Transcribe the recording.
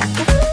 Bye.